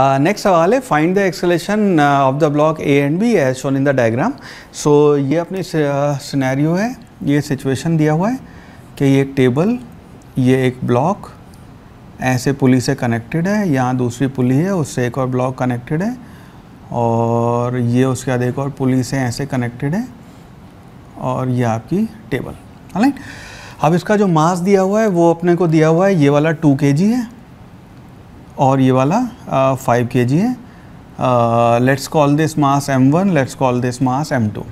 Next uh, सवाल है find the acceleration of the block A and B as shown in the diagram so ये अपनी scenario है ये सिचुएशन दिया हुआ है कि ये एक टेबल ये एक ब्लॉक ऐसे पुली से कनेक्टेड है यहाँ दूसरी पुली है उससे एक और ब्लॉक कनेक्टेड है और ये उसके बाद एक और पुली से ऐसे कनेक्टेड है और ये आपकी टेबल राइट अब इसका जो मास दिया हुआ है वो अपने को दिया हुआ है ये वाला टू के है और ये वाला फाइव के जी है। Let's call this mass M one let's call this mass M two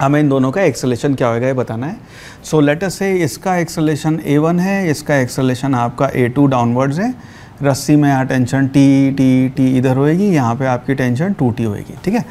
हमें इन दोनों का एक्सलेशन क्या होगा ये बताना है। सो लेटर से इसका एक्सलेशन ए वन है, इसका एक्सलेशन आपका ए टू डाउनवर्ड्स है। रस्सी में यहाँ टेंशन टी टी टी इधर होएगी, यहाँ पे आपकी टेंशन टू टी होएगी, ठीक है?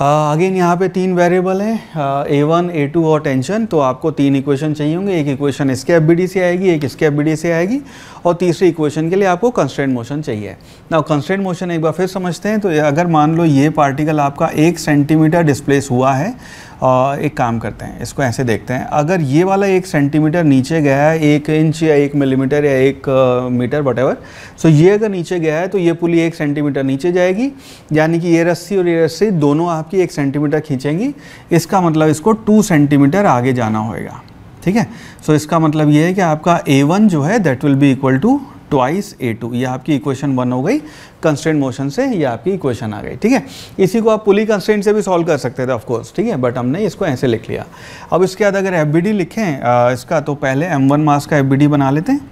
अगेन यहाँ पे तीन वेरिएबल हैं ए वन ए टू और टेंशन तो आपको तीन इक्वेशन चाहिए होंगे। एक इक्वेशन इसके एफ़ से आएगी, एक इसके एफ़ से आएगी, और तीसरी इक्वेशन के लिए आपको कंस्टेंट मोशन चाहिए। ना कंस्टेंट मोशन एक बार फिर समझते हैं तो अगर मान लो ये पार्टिकल आपका एक सेंटीमीटर डिस्प्लेस हुआ है एक काम करते हैं, इसको ऐसे देखते हैं। अगर ये वाला एक सेंटीमीटर नीचे गया है, एक इंच या एक मिलीमीटर या एक मीटर वट एवर सो ये अगर नीचे गया है तो ये पुली एक सेंटीमीटर नीचे जाएगी। यानी कि ये रस्सी और ये रस्सी दोनों आपकी एक सेंटीमीटर खींचेंगी। इसका मतलब इसको टू सेंटीमीटर आगे जाना होगा ठीक है? सो इसका मतलब ये है कि आपका ए वन जो है that will be equal to twice A two ये आपकी इक्वेशन वन हो गई कंस्टेंट मोशन से ये आपकी इक्वेशन आ गई, ठीक है? इसी को आप पुली कंस्टेंट से भी सॉल्व कर सकते थे ऑफकोर्स ठीक है? बट हमने इसको ऐसे लिख लिया। अब इसके बाद अगर एफ़ लिखें इसका तो पहले एम वन मास का एफ़ बना लेते हैं।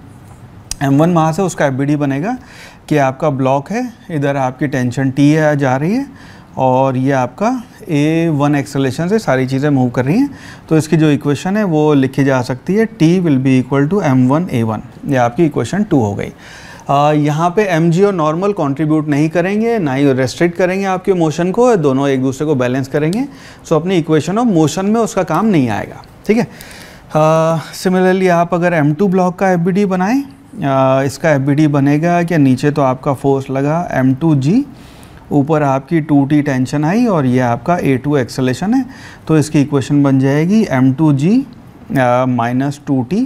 एम वन मास है, उसका एफ़ बनेगा कि आपका ब्लॉक है, इधर आपकी टेंशन टी है, जा रही है। और ये आपका ए वन एक्सलेशन से सारी चीज़ें मूव कर रही हैं। तो इसकी जो इक्वेशन है, वो लिखी जा सकती है T will be equal to M one A one ये आपकी इक्वेशन टू हो गई। यहाँ पे एम जी और नॉर्मल कंट्रीब्यूट नहीं करेंगे, ना ही रेस्ट्रिक्ट करेंगे आपके मोशन को, दोनों एक दूसरे को बैलेंस करेंगे। सो अपनी इक्वेशन ऑफ़ मोशन में उसका काम नहीं आएगा। ठीक है? सिमिलरली आप अगर एम टू ब्लॉक का एफ़ बी डी बनाएँ इसका एफ़ बी डी बनेगा कि नीचे तो आपका फोर्स लगा एम टू जी ऊपर आपकी टू टी टेंशन आई और ये आपका ए टू एक्सलेशन है तो इसकी इक्वेशन बन जाएगी M two G minus two T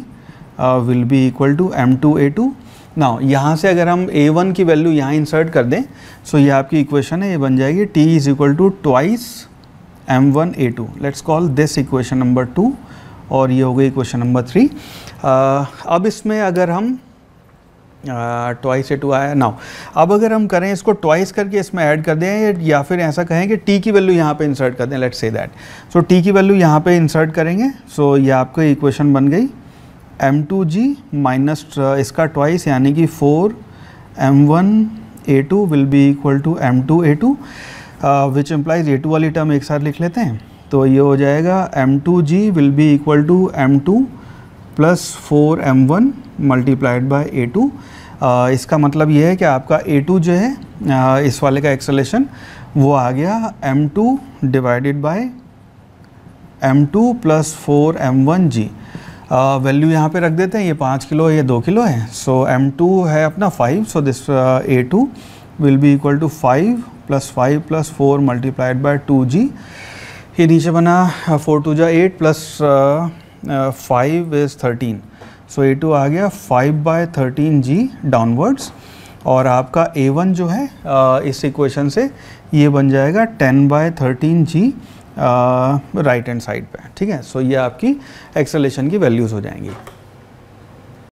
will be equal to M two A two ना यहाँ से अगर हम ए वन की वैल्यू यहाँ इंसर्ट कर दें सो ये आपकी इक्वेशन है, ये बन जाएगी T is equal to twice M one A two let's call this equation number two और ये हो गई इक्वेशन नंबर थ्री अब इसमें अगर हम ट्वाइस ए टू आया। नाउ अब अगर हम करें इसको ट्वाइस करके इसमें ऐड कर दें या फिर ऐसा कहें कि टी की वैल्यू यहाँ पे इंसर्ट कर दें let's say that so T की वैल्यू यहाँ पे इंसर्ट करेंगे। सो so, ये आपका इक्वेशन बन गई। एम टू जी माइनस इसका ट्वाइस यानी कि four M one A two will be equal to M two A two which implies A two वाली टर्म एक साथ लिख लेते हैं। तो ये हो जाएगा M two G will be equal to M two plus four M one multiplied by A two इसका मतलब ये है कि आपका ए टू जो है uh, इस वाले का एक्सलेशन वो आ गया M two divided by M two plus four M one G value यहाँ पे रख देते हैं ये पाँच किलो है ये दो किलो है। सो एम टू है अपना five so this A two will be equal to five plus five plus four multiplied by two G ये नीचे बना फोर टू जा eight plus five is thirteen so A two आ गया five by thirteen G downwards और आपका ए one जो है uh, इस इक्वेशन से ये बन जाएगा ten by thirteen G right hand side पे ठीक है? सो so, ये आपकी एक्सेलेशन की वैल्यूज़ हो जाएँगी।